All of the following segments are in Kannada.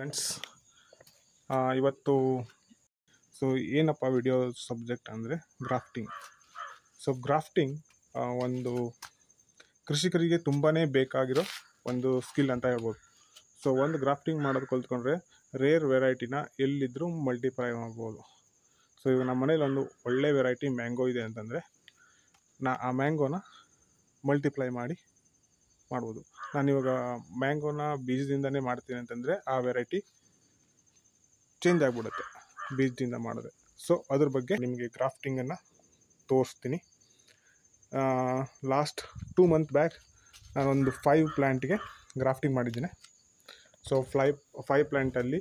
ಫ್ರೆಂಡ್ಸ್ ಇವತ್ತು ಸೊ ಏನಪ್ಪ ವಿಡಿಯೋ ಸಬ್ಜೆಕ್ಟ್ ಅಂದರೆ ಗ್ರಾಫ್ಟಿಂಗ್ ಸೊ ಗ್ರಾಫ್ಟಿಂಗ್ ಒಂದು ಕೃಷಿಕರಿಗೆ ತುಂಬಾ ಬೇಕಾಗಿರೋ ಒಂದು ಸ್ಕಿಲ್ ಅಂತ ಹೇಳ್ಬೋದು. ಸೊ ಒಂದು ಗ್ರಾಫ್ಟಿಂಗ್ ಮಾಡೋದು ಕಲ್ತ್ಕೊಂಡ್ರೆ ರೇರ್ ವೆರೈಟಿನ ಎಲ್ಲಿದ್ದರೂ ಮಲ್ಟಿಪ್ಲೈ ಮಾಡ್ಬೋದು. ಸೊ ಇವಾಗ ನಮ್ಮ ಮನೇಲಿ ಒಂದು ಒಳ್ಳೆ ವೆರೈಟಿ ಮ್ಯಾಂಗೋ ಇದೆ ಅಂತಂದರೆ ನಾ ಆ ಮ್ಯಾಂಗೋನ ಮಲ್ಟಿಪ್ಲೈ ಮಾಡಿ ಮಾಡ್ಬೋದು. ನಾನು ಇವಾಗ ಮ್ಯಾಂಗೋನ ಬೀಜದಿಂದನೇ ಮಾಡ್ತೀನಿ ಅಂತಂದರೆ ಆ ವೆರೈಟಿ ಚೇಂಜ್ ಆಗಿಬಿಡುತ್ತೆ ಬೀಜದಿಂದ ಮಾಡಿದ್ರೆ. ಸೊ ಅದ್ರ ಬಗ್ಗೆ ನಿಮಗೆ ಕ್ರಾಫ್ಟಿಂಗನ್ನು ತೋರಿಸ್ತೀನಿ. ಲಾಸ್ಟ್ ಟೂ ಮಂತ್ ಬ್ಯಾಕ್ ನಾನೊಂದು ಫೈವ್ ಪ್ಲ್ಯಾಂಟ್ಗೆ ಗ್ರಾಫ್ಟಿಂಗ್ ಮಾಡಿದ್ದೀನಿ. ಸೊ ಫ್ಲೈ ಫೈವ್ ಪ್ಲ್ಯಾಂಟಲ್ಲಿ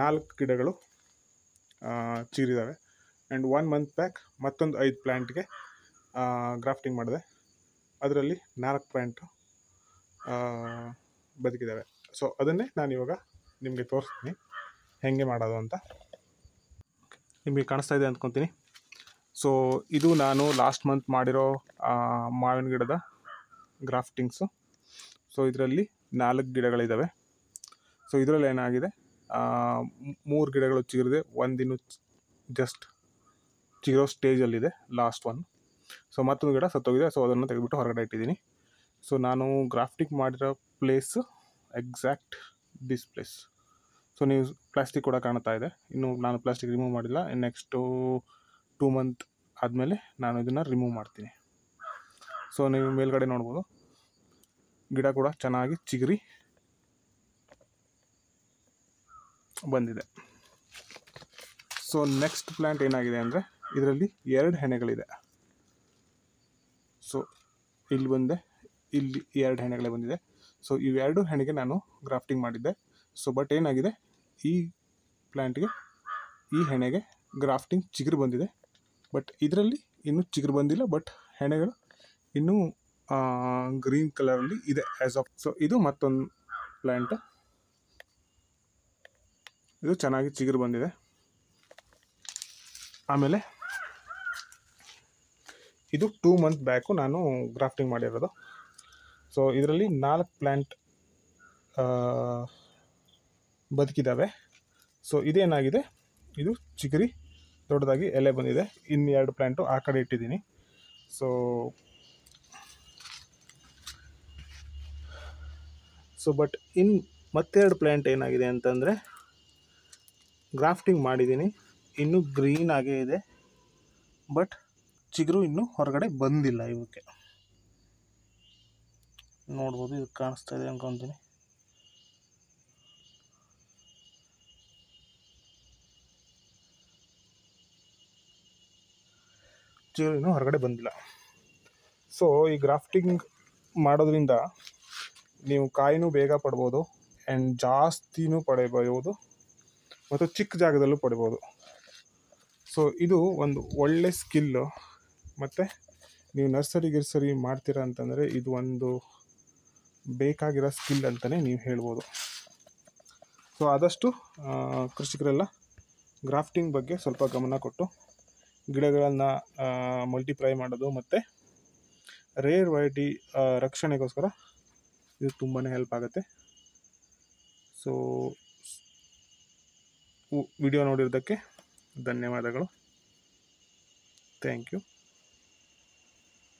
ನಾಲ್ಕು ಗಿಡಗಳು ಚೀರಿದ್ದಾವೆ ಆ್ಯಂಡ್ ಒನ್ ಮಂತ್ ಬ್ಯಾಕ್ ಮತ್ತೊಂದು ಐದು ಪ್ಲ್ಯಾಂಟ್ಗೆ ಗ್ರಾಫ್ಟಿಂಗ್ ಮಾಡಿದೆ. ಅದರಲ್ಲಿ ನಾಲ್ಕು ಪಾಯಿಂಟು ಬದುಕಿದ್ದಾವೆ. ಸೊ ಅದನ್ನೇ ನಾನು ಇವಾಗ ನಿಮಗೆ ತೋರಿಸ್ತೀನಿ. ಹೇಗೆ ಮಾಡೋದು ಅಂತ. ನಿಮಗೆ ಕಾಣಿಸ್ತಾ ಇದೆ ಅಂದ್ಕೊತೀನಿ. ಸೊ ಇದು ನಾನು ಲಾಸ್ಟ್ ಮಂತ್ ಮಾಡಿರೋ ಮಾವಿನ ಗಿಡದ ಗ್ರಾಫ್ಟಿಂಗ್ಸು ಸೊ ಇದರಲ್ಲಿ ನಾಲ್ಕು ಗಿಡಗಳಿದ್ದಾವೆ. ಸೊ ಇದರಲ್ಲಿ ಏನಾಗಿದೆ? ಮೂರು ಗಿಡಗಳು ಚಿಗುರಿದೆ. ಒಂದಿನ್ನು ಜಸ್ಟ್ ಚಿಗಿರೋ ಸ್ಟೇಜಲ್ಲಿದೆ ಲಾಸ್ಟ್ ಒನ್ ಸೊ ಮತ್ತೊಂದು ಗಿಡ ಸತ್ತೋಗಿದೆ. ಸೊ ಅದನ್ನು ತೆಗೆದುಬಿಟ್ಟು ಹೊರಗಡೆ ಇಟ್ಟಿದ್ದೀನಿ. ಸೊ ನಾನು ಗ್ರಾಫ್ಟಿಂಗ್ ಮಾಡಿರೋ place exact this place so ನೀವು ಪ್ಲಾಸ್ಟಿಕ್ ಕೂಡ ಕಾಣ್ತಾ ಇದೆ. ಇನ್ನು ನಾನು ಪ್ಲಾಸ್ಟಿಕ್ ರಿಮೂವ್ ಮಾಡಿಲ್ಲ. ನೆಕ್ಸ್ಟು ಟೂ ಮಂತ್ ಆದಮೇಲೆ ನಾನು ಇದನ್ನು ರಿಮೂವ್ ಮಾಡ್ತೀನಿ. ಸೊ ನೀವು ಮೇಲ್ಗಡೆ ನೋಡ್ಬೋದು. ಗಿಡ ಕೂಡ ಚೆನ್ನಾಗಿ ಚಿಗುರಿ ಬಂದಿದೆ. ಸೊ ನೆಕ್ಸ್ಟ್ ಪ್ಲ್ಯಾಂಟ್ ಏನಾಗಿದೆ ಅಂದರೆ, ಇದರಲ್ಲಿ ಎರಡು ಹೆಣೆಗಳಿದೆ. ಇಲ್ಲಿ ಬಂದೆ. ಇಲ್ಲಿ ಎರಡು ಹೆಣೆಗಳೇ ಬಂದಿದೆ. ಸೊ ಇವೆರಡು ಹೆಣೆಗೆ ನಾನು ಗ್ರಾಫ್ಟಿಂಗ್ ಮಾಡಿದ್ದೆ. ಸೊ ಬಟ್ ಏನಾಗಿದೆ? ಈ ಪ್ಲ್ಯಾಂಟ್ಗೆ ಈ ಹೆಣೆಗೆ ಗ್ರಾಫ್ಟಿಂಗ್ ಚಿಗುರು ಬಂದಿದೆ. ಬಟ್ ಇದರಲ್ಲಿ ಇನ್ನೂ ಚಿಗುರು ಬಂದಿಲ್ಲ. ಬಟ್ ಹೆಣೆಗಳು ಇನ್ನೂ ಗ್ರೀನ್ ಕಲರಲ್ಲಿ ಇದೆ ಆ್ಯಸ್ ಆಫ್ ಸೊ ಇದು ಮತ್ತೊಂದು ಪ್ಲ್ಯಾಂಟ್ ಇದು ಚೆನ್ನಾಗಿ ಚಿಗುರು ಬಂದಿದೆ. ಆಮೇಲೆ ಇದು ಟೂ ಮಂತ್ ಬ್ಯಾಕು ನಾನು ಗ್ರಾಫ್ಟಿಂಗ್ ಮಾಡಿರೋದು. ಸೊ ಇದರಲ್ಲಿ ನಾಲ್ಕು ಪ್ಲ್ಯಾಂಟ್ ಬದುಕಿದ್ದಾವೆ ಸೊ ಇದೇನಾಗಿದೆ? ಇದು ಚಿಗರಿ, ದೊಡ್ಡದಾಗಿ ಎಲೆ ಬಂದಿದೆ. ಇನ್ನು ಎರಡು ಪ್ಲ್ಯಾಂಟು ಆ ಕಡೆ ಇಟ್ಟಿದ್ದೀನಿ. ಸೊ ಸೊ ಬಟ್ ಇನ್ನು ಮತ್ತೆರಡು ಪ್ಲ್ಯಾಂಟ್ ಏನಾಗಿದೆ ಅಂತಂದರೆ ಗ್ರಾಫ್ಟಿಂಗ್ ಮಾಡಿದ್ದೀನಿ. ಇನ್ನೂ ಗ್ರೀನ್ ಆಗೇ ಇದೆ. ಬಟ್ ಚಿಗುರು ಇನ್ನೂ ಹೊರಗಡೆ ಬಂದಿಲ್ಲ ಇವಕ್ಕೆ. ನೋಡ್ಬೋದು, ಇದು ಕಾಣಿಸ್ತಾ ಇದೆ ಅನ್ಕೊತೀನಿ. ಚಿಗುರು ಇನ್ನೂ ಹೊರಗಡೆ ಬಂದಿಲ್ಲ. ಸೊ ಈ ಗ್ರಾಫ್ಟಿಂಗ್ ಮಾಡೋದ್ರಿಂದ ನೀವು ಕಾಯಿನೂ ಬೇಗ ಪಡ್ಬೋದು ಆ್ಯಂಡ್ ಜಾಸ್ತಿನೂ ಪಡೆಯಬಹುದು ಮತ್ತು ಚಿಕ್ಕ ಜಾಗದಲ್ಲೂ ಪಡಿಬೋದು. ಸೊ ಇದು ಒಂದು ಒಳ್ಳೆ ಸ್ಕಿಲ್ಲು ಮತ್ತು ನೀವು ನರ್ಸರಿ ಗಿರ್ಸರಿ ಮಾಡ್ತೀರಾ ಅಂತಂದರೆ ಇದು ಒಂದು ಬೇಕಾಗಿರೋ ಸ್ಕಿಲ್ ಅಂತಲೇ ನೀವು ಹೇಳ್ಬೋದು. ಸೊ ಆದಷ್ಟು ಕೃಷಿಕರೆಲ್ಲ ಗ್ರಾಫ್ಟಿಂಗ್ ಬಗ್ಗೆ ಸ್ವಲ್ಪ ಗಮನ ಕೊಟ್ಟು ಗಿಡಗಳನ್ನು ಮಲ್ಟಿಪ್ಲೈ ಮಾಡೋದು ಮತ್ತು ರೇರ್ ವೈಟಿ ರಕ್ಷಣೆಗೋಸ್ಕರ ಇದು ತುಂಬಾ ಹೆಲ್ಪ್ ಆಗುತ್ತೆ. ಸೊ ವಿಡಿಯೋ ನೋಡಿರೋದಕ್ಕೆ ಧನ್ಯವಾದಗಳು. Thank you